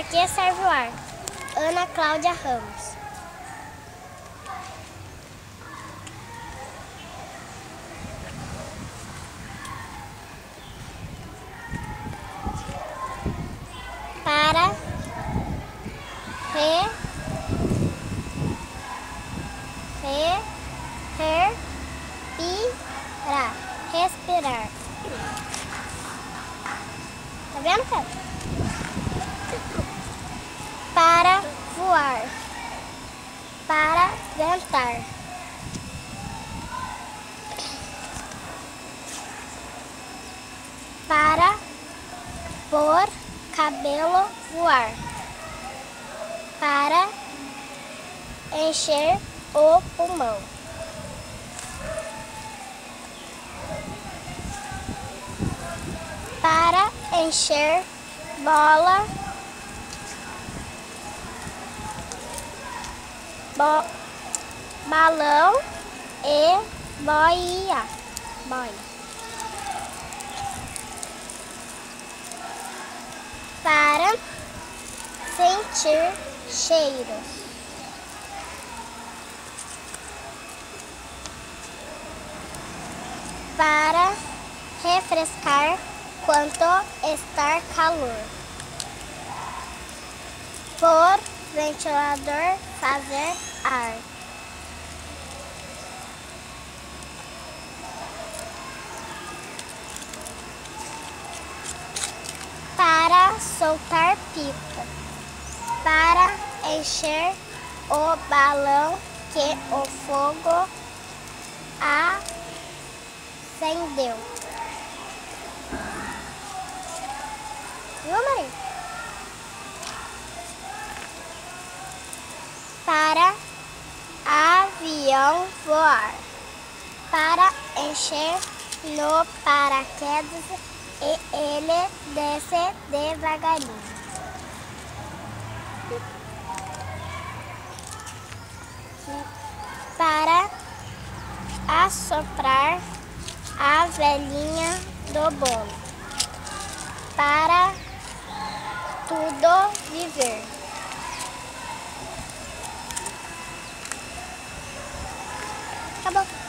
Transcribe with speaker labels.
Speaker 1: Para que serve o ar? Ana Cláudia Ramos. Para re, re, re, respirar, respirar. Tá vendo, cara? Para voar. Ventar. Para pôr cabelo voar. Para encher o pulmão. Para encher bola, bo, balão e boia. Boia. Para sentir cheiros. Para refrescar quanto estar calor. Por ventilador fazer ar. Para soltar pipa. Para encher o balão que o fogo acendeu. Viu, Maria? Para avião voar. Para encher no paraquedas e ele desce devagarinho. Para assoprar a velhinha do bolo. Para tudo viver. Acabou.